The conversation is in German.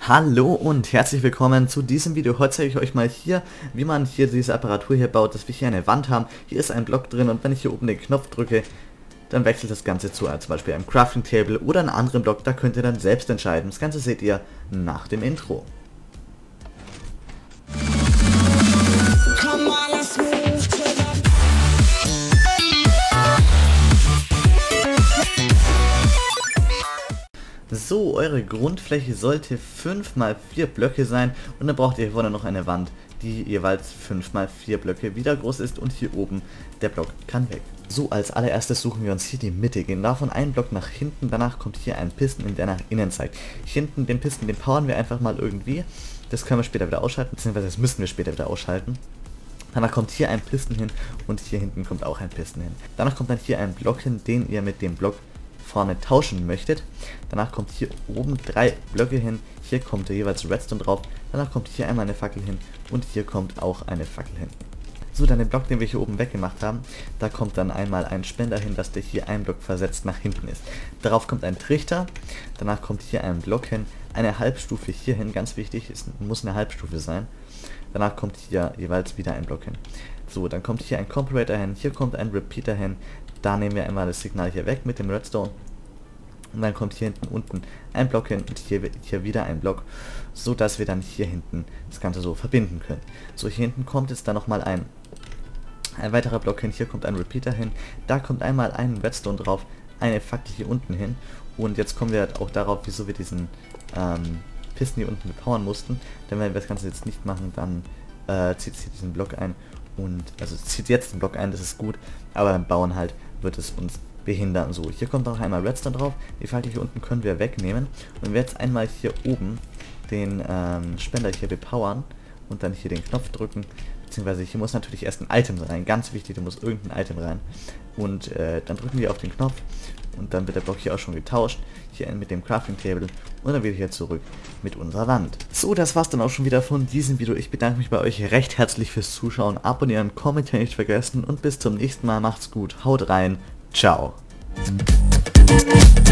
Hallo und herzlich willkommen zu diesem Video. Heute zeige ich euch mal hier, wie man hier diese Apparatur hier baut, dass wir hier eine Wand haben. Hier ist ein Block drin und wenn ich hier oben den Knopf drücke, dann wechselt das Ganze zu zum Beispiel einem Crafting Table oder einem anderen Block. Da könnt ihr dann selbst entscheiden. Das Ganze seht ihr nach dem Intro. So, eure Grundfläche sollte 5 x 4 Blöcke sein und dann braucht ihr vorne noch eine Wand, die jeweils 5 x 4 Blöcke wieder groß ist und hier oben der Block kann weg. So, als allererstes suchen wir uns hier die Mitte, gehen davon einen Block nach hinten, danach kommt hier ein Pisten, der nach innen zeigt. Hinten den Pisten, den powern wir einfach mal irgendwie, das können wir später wieder ausschalten, beziehungsweise das müssen wir später wieder ausschalten. Danach kommt hier ein Pisten hin und hier hinten kommt auch ein Pisten hin. Danach kommt dann hier ein Block hin, den ihr mit dem Block vorne tauschen möchtet. Danach kommt hier oben drei Blöcke hin. Hier kommt jeweils Redstone drauf. Danach kommt hier einmal eine Fackel hin und hier kommt auch eine Fackel hin. So, dann den Block, den wir hier oben weggemacht haben, da kommt dann einmal ein Spender hin, dass der hier ein Block versetzt nach hinten ist. Darauf kommt ein Trichter, danach kommt hier ein Block hin, eine Halbstufe hier hin, ganz wichtig, es muss eine Halbstufe sein. Danach kommt hier jeweils wieder ein Block hin. So, dann kommt hier ein Comparator hin, hier kommt ein Repeater hin, da nehmen wir einmal das Signal hier weg mit dem Redstone. Und dann kommt hier hinten unten ein Block hin und hier, hier wieder ein Block, so dass wir dann hier hinten das Ganze so verbinden können. So, hier hinten kommt jetzt dann nochmal ein, ein weiterer Block hin, hier kommt ein Repeater hin, da kommt einmal ein Redstone drauf, eine Fackel hier unten hin. Und jetzt kommen wir halt auch darauf, wieso wir diesen ähm, Pisten hier unten bepowern mussten, denn wenn wir das Ganze jetzt nicht machen, dann äh, zieht es hier diesen Block ein. Und also zieht jetzt den Block ein, das ist gut, aber beim Bauen halt wird es uns behindern. So, hier kommt noch einmal Redstone drauf. Die Fackel hier unten können wir wegnehmen. Und wir jetzt einmal hier oben den ähm, Spender hier bepowern und dann hier den Knopf drücken, beziehungsweise hier muss natürlich erst ein Item rein, ganz wichtig, da muss irgendein Item rein. Und äh, dann drücken wir auf den Knopf und dann wird der Block hier auch schon getauscht, hier mit dem Crafting Table und dann wieder hier zurück mit unserer Wand. So, das war's dann auch schon wieder von diesem Video. Ich bedanke mich bei euch recht herzlich fürs Zuschauen, abonnieren, kommentieren nicht vergessen und bis zum nächsten Mal, macht's gut, haut rein, ciao. Thank you.